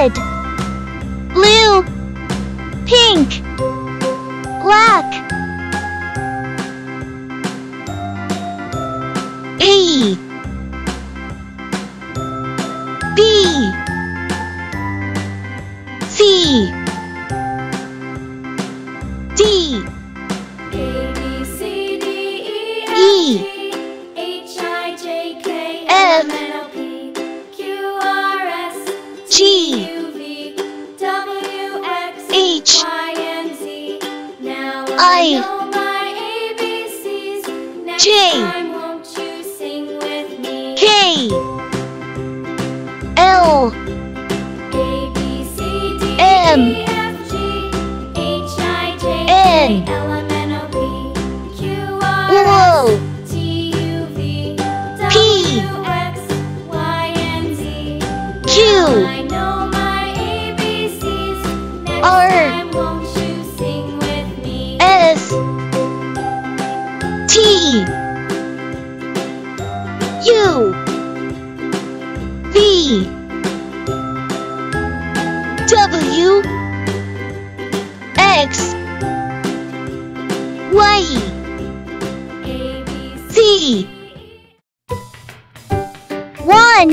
red, blue, pink, black. A B C D A B C D E E. F G H I J K. L M N O P Q R S G. H. I. J. K L M. N. T U V W X Y Z. One